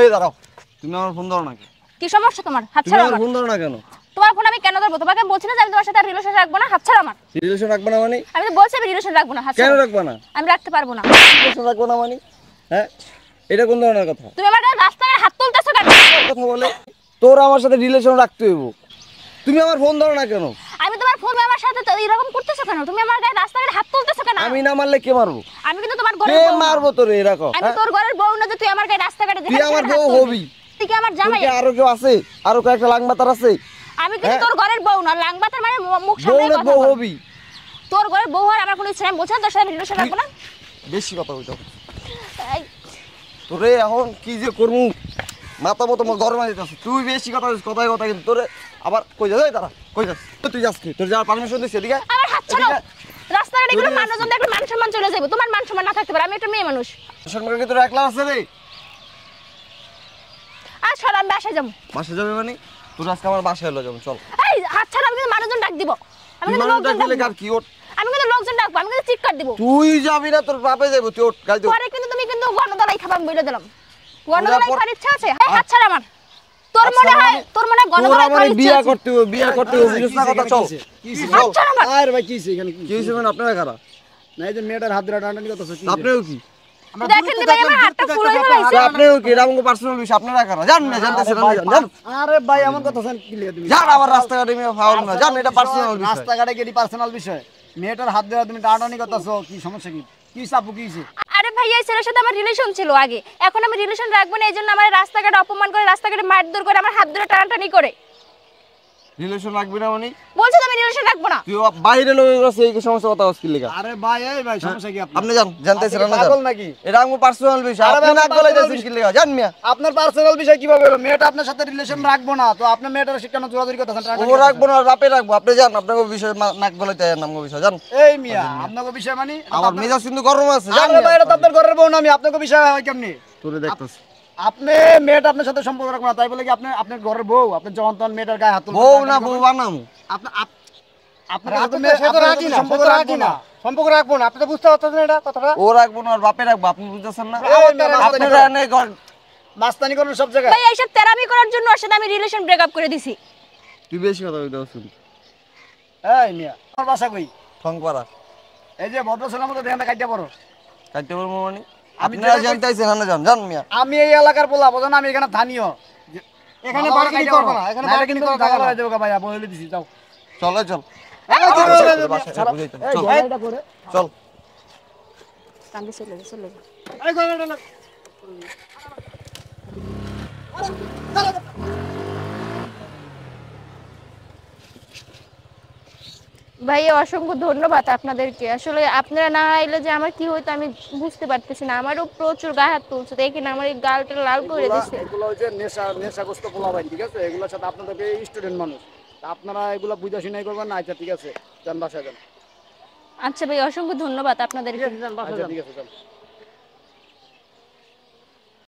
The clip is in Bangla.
এই দাঁড়াও তুমি আমার ফোন ধরো কি সমস্যা তোমার? হাত ছাড়ো আমার ফোন ধরো না কেন? তোমার ফোন আমি কেন ধরবো? তোমাকে বলছি না যে আমি তোমার সাথে রিলেশন রাখব না হাত ছাড়ো আমার। রিলেশন রাখবে না মানে? আমি তো বলছি আমি রিলেশন রাখব না হাত কেন রাখবে না? আমি রাখতে পারব না। রিলেশন রাখবে না মানে? হ্যাঁ? এটা কোন ধরনের কথা? তুমি আমার রাস্তায় হাত তুলতেছো কেন? কথা বলে? তোর আমার সাথে রিলেশন রাখতে হইব। তুমি আমার ফোন ধরো না কেন? আমি তোমার ফোন আমার সাথে তো এরকম করতেছো কেন? তুমি আমার গায়ে রাস্তায় হাত তুলতেছো কেন? আমি না মারলে কে মারবো? আমি কিন্তু তোমার না। মারবো তোর? এরকম আমি তোর ঘরের বউ না যে তুই আমার গায়ে রাস্তাঘাটে তুই আমার বউ হবি। তুই কি আমার জামাই? আরও কেউ আছে? আরও কয়েকটা লাংবাতার আছে? আমি কিন্তু হ্যাঁ? তোর ঘরের বউ না। লাংবাতার মানে মুখ সামনে কথা বউ হবি। তোর ঘরের বউ আর আমার কোনো ইচ্ছা নেই। বলছেন তোর সাথে রিলেশন রাখব না? বেশি কথা হইতো তোরে এখন কি যে করমু? মাথা মতো গরম হয়ে যাচ্ছে। তুই বেশি কথা বলিস কথায় কথা কিন্তু তোরে আবার কই যাস? দাঁড়া কই যাস? তুই যাস কি? তোর যাওয়ার পারমিশন দিচ্ছি এদিকে আমার হাত ছাড়ো রাস্তাঘাটে দূরে মানুষজন দেখলে মান সম্মান চলে যাবে তোমার মান সম্মান না থাকতে পারে আমি একটা মেয়ে মানুষ। সম্পর্কে কি তোর একলা আছে রে? আমি বাসায় যাব। বাসা যাবে মানে? তোর আজকে আমার বাসায় এলো যাব চল। এই হাত ছাড়ো আমি কিন্তু মানুষজন ডাক দিব। আমি কিন্তু লোকজন কি ওঠ আমি কিন্তু লোকজন ডাকবো আমি কিন্তু চিৎকার দিব। তুই যাবি না তোর বাপে যাব তুই ওঠ গাড়ি পরে কিন্তু তুমি কিন্তু গণদলাই খাবা আমি বলে দিলাম। গণদলাই খাওয়ার ইচ্ছা আছে? এই হাত ছাড় আমার। তোর মনে হয় মানে- তোর মনে হয় গণদলাই খাওয়ার ইচ্ছা বিয়া করতে হবে বিয়া করতে হবে বুঝিস না কথা চল। আর ভাই কি হইছে এখানে? কি কি মানে আপনারা কারা না এই যে মেয়েটার হাত ধরে টানাটানি করতেছো কি কি? দেখেন দিবে আমার হাতটা ফুল ফেলাইছে। আরে আপনিও কি এটা পার্সোনাল বিষয় আপনারা কারা? জান না জানতেছেন জান জান আরে ভাই এমন কথা শুন কি লিখে তুমি জান আবার রাস্তাঘাটে মেয়ে ফাউল না জান এটা পার্সোনাল বিষয়। রাস্তাঘাটে গেলি পার্সোনাল বিষয়? মেয়েটার হাত ধরে তুমি টানাটানি করতেছো কি সমস্যা কি? কি চাপু কি আরে ভাই এই ছেলের সাথে আমার রিলেশন ছিল আগে। এখন আমি রিলেশন রাখব না এই জন্য আমার রাস্তাঘাটে অপমান করে রাস্তাঘাটে মারধর করে আমার হাত ধরে টানাটানি করে। রিলেশন রাখবি না মানে? বলছে তো আমি রিলেশন রাখব না। তুই বাইরে লোকের কাছে এই সমস্ত কথা লেখা আরে ভাই এই ভাই সমস্যা কি আপনার? আপনি জানতেছেন না পাগল নাকি? এটা আমার পার্সোনাল বিষয়। আরে আপনি না আমার বলে যাচ্ছেন কি লেখা জান মিয়া। আপনার পার্সোনাল বিষয় কীভাবে হলো? মেয়েটা আপনার সাথে রিলেশন রাখব না তো আপনার মেয়েটার শিক্ষানো যোগাযোগ করতেছেন ও রাখব না বাপে রাখব। আপনি জান আপনাকে বিষয় নাক বিষয় জান। এই মিয়া আপনাকে বিষয় মানে আমার আপনার- মেজাজ কিন্তু গরম আছে জান আরে ভাই এটা তো আপনার ঘরের বউ না আমি আপনাকে বিষয় হয় কেমনি? তোরে দেখতেছি। আপনি মেয়েটা আপনার সাথে সম্পর্ক রাখব না তাই বলে কি আপনি আপনার ঘরের বউ আপনি যখন তখন মেয়েটার গায়ে হাত বউ না? বউ বানাম। আপনা- সম্পর্ক রাখব না। না। সম্পর্ক রাখব না। আপনি তো বুঝতে পারছেন এটা কথাটা? ও রাখব না আর বাপে রাখব আপনি বুঝতেছেন না? এই মাস্তানি করেন। এনে ঘর- মাস্তানি করুন সব জায়গায়। ভাই এইসব তেরামি করার জন্য ওর সাথে আমি রিলেশন ব্রেকআপ করে দিছি। তুই বেশি কথা বলতে শুন এই মিয়া আমার বাসা কই? ঠং এই যে মতো দেখেন কাটতে মানে? আমি আপনারা যেটা জানতেছেন না জান জান মিয়া। আমি এই এলাকার পোলা বোঝো না আমি এখানে স্থানীয়। এখানে ভালো বাড়িগিরি কাইটা না, এখানে নাইলে বাড়িগিরি কিন্তু করা ঝামেলা যাবে না। যাবে গা ভাইয়া বলে দিছি যাও। চলে। চল, চলো, চল, চলো, চলো, বাসায় চলো। বুঝাইতে, এই, চল। ঝামেলাটা করে। চল কান্দে চলে গেছে, চলে গেছে। এই, চলো, চলো, চলো। ভাই অসংখ্য ধন্যবাদ আপনাদেরকে আসলে আপনারা না আইলে যে আমার কি হইতো আমি বুঝতে পারতেছি না আমারও প্রচুর গায়ে হাত তুলছে দেখেন আমার এই গালটা লাল করে দিচ্ছে এগুলো হচ্ছে নেশা নেশাগ্রস্ত পোলা ভাই ঠিক আছে এগুলোর সাথে আপনাদেরকে স্টুডেন্ট মানুষ আপনারা এগুলো বুঝা শুনাই করবেন না? আচ্ছা ঠিক আছে। যান বাসায় যান। আচ্ছা ভাই অসংখ্য ধন্যবাদ আপনাদেরকে আচ্ছা ঠিক আছে যান।